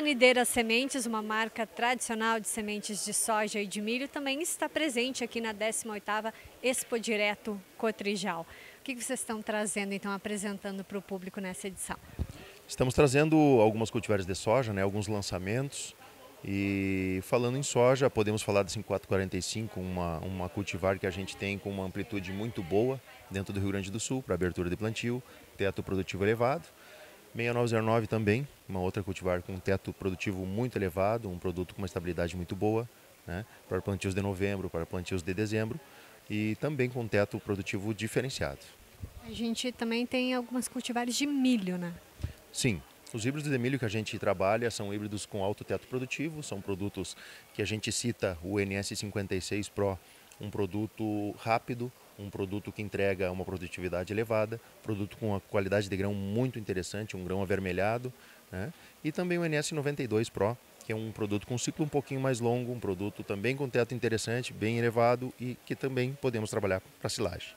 A Nideira Sementes, uma marca tradicional de sementes de soja e de milho, também está presente aqui na 18ª Expo Direto Cotrijal. O que vocês estão trazendo, então, apresentando para o público nessa edição? Estamos trazendo algumas cultivares de soja, né, alguns lançamentos. E falando em soja, podemos falar da 5445, uma, uma cultivar que a gente tem com uma amplitude muito boa dentro do Rio Grande do Sul, para abertura de plantio, teto produtivo elevado. 6909 também, uma outra cultivar com um teto produtivo muito elevado, um produto com uma estabilidade muito boa, né, para plantios de novembro, para plantios de dezembro e também com um teto produtivo diferenciado. A gente também tem algumas cultivares de milho, né? Sim, os híbridos de milho que a gente trabalha são híbridos com alto teto produtivo, são produtos que a gente cita o NS56 Pro, um produto rápido, um produto que entrega uma produtividade elevada, produto com uma qualidade de grão muito interessante, um grão avermelhado, né? e também o NS92 Pro, que é um produto com ciclo um pouquinho mais longo, um produto também com teto interessante, bem elevado e que também podemos trabalhar para silagem.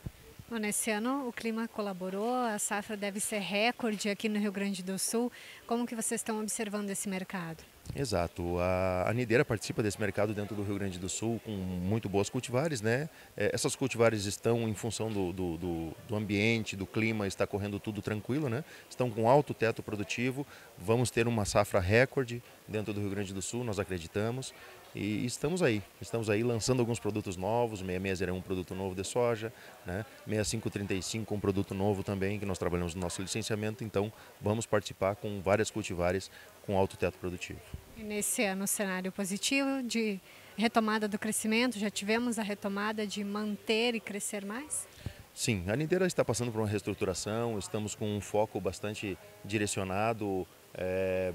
Bom, nesse ano o clima colaborou, a safra deve ser recorde aqui no Rio Grande do Sul. Como que vocês estão observando esse mercado? Exato. A, a Nideira participa desse mercado dentro do Rio Grande do Sul com muito boas cultivares, né? É, essas cultivares estão em função do, do, do, do, ambiente, do clima, está correndo tudo tranquilo, né? Estão com alto teto produtivo. Vamos ter uma safra recorde dentro do Rio Grande do Sul, nós acreditamos. E estamos aí, estamos aí lançando alguns produtos novos, 66 é um produto novo de soja, né? 6535 um produto novo também, que nós trabalhamos no nosso licenciamento, então vamos participar com várias cultivares com alto teto produtivo. E nesse ano, cenário positivo de retomada do crescimento, já tivemos a retomada de manter e crescer mais? Sim, a Nideira está passando por uma reestruturação, estamos com um foco bastante direcionado, é,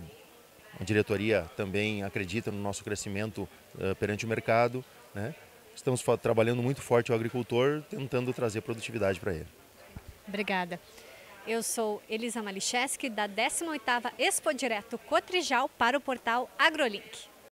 a diretoria também acredita no nosso crescimento uh, perante o mercado. Né? Estamos trabalhando muito forte o agricultor, tentando trazer produtividade para ele. Obrigada. Eu sou Elisa Malicheski, da 18ª Expo Direto Cotrijal para o portal AgroLink.